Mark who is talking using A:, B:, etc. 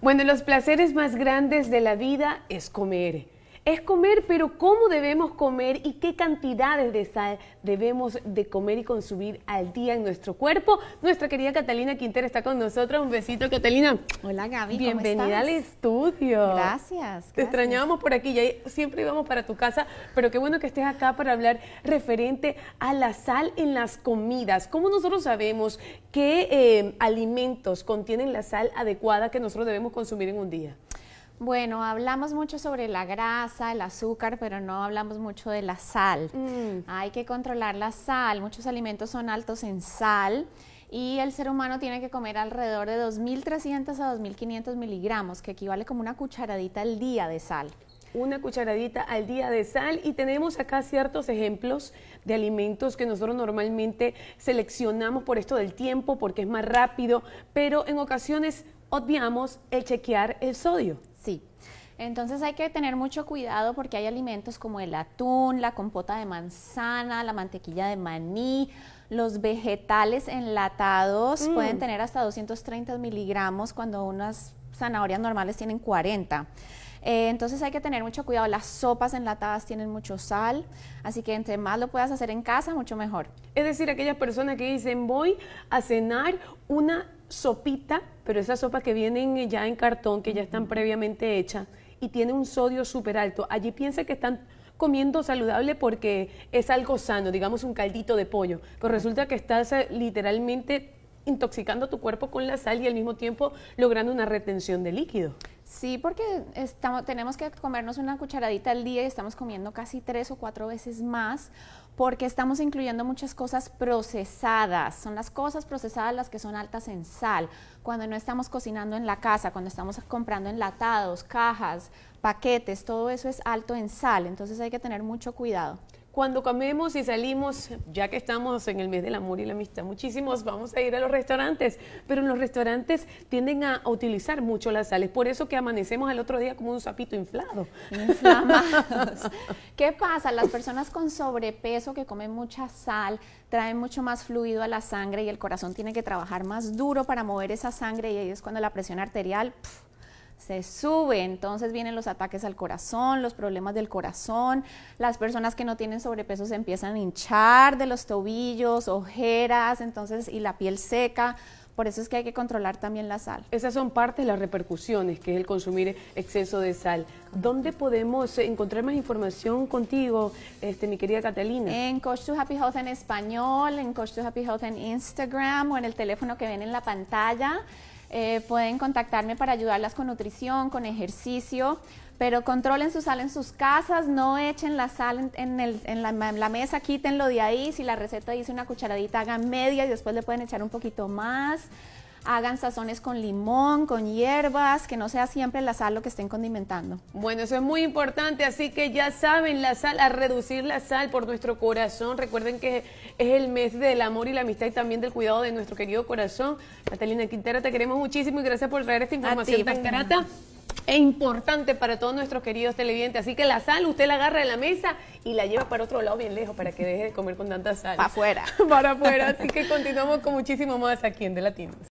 A: Bueno, los placeres más grandes de la vida es comer es comer, pero ¿cómo debemos comer y qué cantidades de sal debemos de comer y consumir al día en nuestro cuerpo? Nuestra querida Catalina Quintero está con nosotros. Un besito, Catalina.
B: Hola, Gaby.
A: Bienvenida al estudio.
B: Gracias.
A: Te extrañábamos por aquí, ya siempre íbamos para tu casa, pero qué bueno que estés acá para hablar referente a la sal en las comidas. ¿Cómo nosotros sabemos qué eh, alimentos contienen la sal adecuada que nosotros debemos consumir en un día?
B: Bueno, hablamos mucho sobre la grasa, el azúcar, pero no hablamos mucho de la sal. Mm. Hay que controlar la sal. Muchos alimentos son altos en sal y el ser humano tiene que comer alrededor de 2.300 a 2.500 miligramos, que equivale como una cucharadita al día de sal.
A: Una cucharadita al día de sal y tenemos acá ciertos ejemplos de alimentos que nosotros normalmente seleccionamos por esto del tiempo, porque es más rápido, pero en ocasiones obviamos el chequear el sodio.
B: Sí. Entonces hay que tener mucho cuidado porque hay alimentos como el atún, la compota de manzana, la mantequilla de maní, los vegetales enlatados mm. pueden tener hasta 230 miligramos cuando unas zanahorias normales tienen 40. Eh, entonces hay que tener mucho cuidado. Las sopas enlatadas tienen mucho sal, así que entre más lo puedas hacer en casa, mucho mejor.
A: Es decir, aquellas personas que dicen voy a cenar una sopita, pero esas sopas que vienen ya en cartón, que ya están previamente hechas y tienen un sodio súper alto, allí piensa que están comiendo saludable porque es algo sano, digamos un caldito de pollo, pero resulta que estás eh, literalmente intoxicando tu cuerpo con la sal y al mismo tiempo logrando una retención de líquido.
B: Sí, porque estamos, tenemos que comernos una cucharadita al día y estamos comiendo casi tres o cuatro veces más porque estamos incluyendo muchas cosas procesadas. Son las cosas procesadas las que son altas en sal. Cuando no estamos cocinando en la casa, cuando estamos comprando enlatados, cajas, paquetes, todo eso es alto en sal. Entonces hay que tener mucho cuidado.
A: Cuando comemos y salimos, ya que estamos en el mes del amor y la amistad, muchísimos vamos a ir a los restaurantes, pero en los restaurantes tienden a utilizar mucho las sales, por eso que amanecemos al otro día como un sapito inflado.
B: ¿Qué pasa? Las personas con sobrepeso que comen mucha sal traen mucho más fluido a la sangre y el corazón tiene que trabajar más duro para mover esa sangre y ahí es cuando la presión arterial se sube, entonces vienen los ataques al corazón, los problemas del corazón, las personas que no tienen sobrepeso se empiezan a hinchar de los tobillos, ojeras, entonces y la piel seca. Por eso es que hay que controlar también la sal.
A: Esas son parte de las repercusiones que es el consumir exceso de sal. ¿Dónde podemos encontrar más información contigo, este, mi querida Catalina?
B: En Coach to Happy Health en español, en Coach to Happy Health en Instagram o en el teléfono que ven en la pantalla. Eh, pueden contactarme para ayudarlas con nutrición, con ejercicio, pero controlen su sal en sus casas, no echen la sal en, la, la, mesa, quítenlo de ahí, si la receta dice una cucharadita, hagan media y después le pueden echar un poquito más hagan sazones con limón, con hierbas, que no sea siempre la sal lo que estén condimentando.
A: Bueno, eso es muy importante, así que ya saben, la sal, a reducir la sal por nuestro corazón. Recuerden que es el mes del amor y la amistad y también del cuidado de nuestro querido corazón. Catalina Quintero, te queremos muchísimo y gracias por traer esta información tan grata e importante para todos nuestros queridos televidentes. Así que la sal usted la agarra de la mesa y la lleva para otro lado bien lejos para que deje de comer con tanta sal.
B: Para afuera.
A: para afuera. Así que continuamos con muchísimo más aquí en De Latinos.